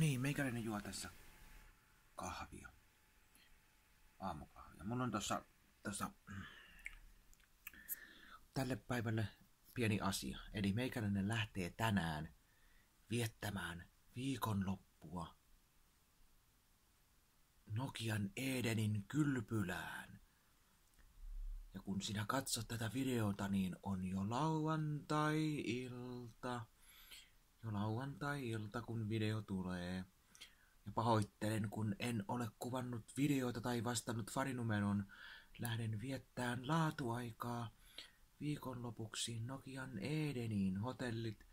niin, meikäläinen juo tässä kahvia. Aamukahvia. Mulla on tossa, tossa tälle päivälle pieni asia. Eli meikäläinen lähtee tänään viettämään viikonloppua Nokian Edenin kylpylään. Ja kun sinä katsot tätä videota, niin on jo lauantai-ilta. Jo lauantai-ilta, kun video tulee. Ja pahoittelen, kun en ole kuvannut videota tai vastannut faninumeron. Lähden viettään laatuaikaa viikonlopuksi Nokian Edeniin. Hotellit,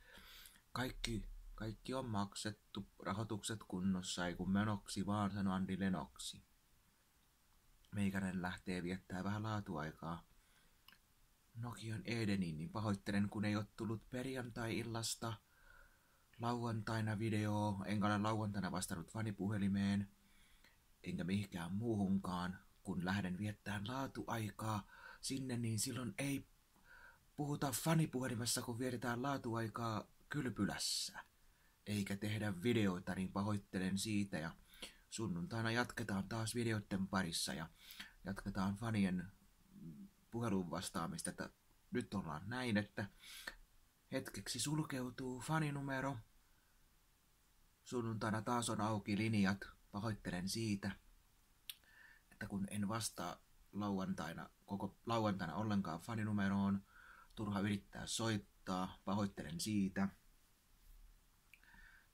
kaikki, kaikki on maksettu, rahoitukset kunnossa, ei kun menoksi vaan, sanoi Andi Lenoksi. Meikänen lähtee viettää vähän laatuaikaa Nokian Edeniin, niin pahoittelen, kun ei ole tullut perjantai-illasta lauantaina video, enkä ole lauantaina vastannut fanipuhelimeen, enkä mihinkään muuhunkaan, kun lähden viettämään laatuaikaa sinne, niin silloin ei puhuta fanipuhelimessa, kun vietetään laatuaikaa kylpylässä, eikä tehdä videoita, niin pahoittelen siitä. Ja sunnuntaina jatketaan taas videoiden parissa ja jatketaan fanien puhelun vastaamista, että nyt ollaan näin, että hetkeksi sulkeutuu faninumero. Sunnuntaina taas on auki linjat, pahoittelen siitä, että kun en vastaa lauantaina, koko lauantaina ollenkaan faninumeroon, turha yrittää soittaa, pahoittelen siitä.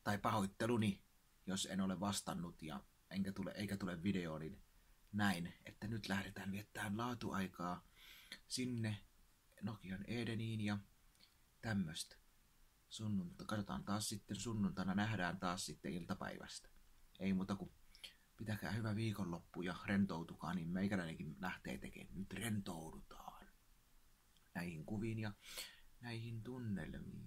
Tai pahoitteluni, jos en ole vastannut ja enkä tule, eikä tule video, niin näin, että nyt lähdetään viettämään laatuaikaa sinne Nokian Edeniin ja tämmöstä. Sunnunta, katsotaan taas sitten sunnuntaina, nähdään taas sitten iltapäivästä. Ei muuta kuin pitäkää hyvä viikonloppu ja rentoutukaa, niin meikäläinenkin lähtee tekemään. Nyt rentoudutaan näihin kuviin ja näihin tunnelmiin.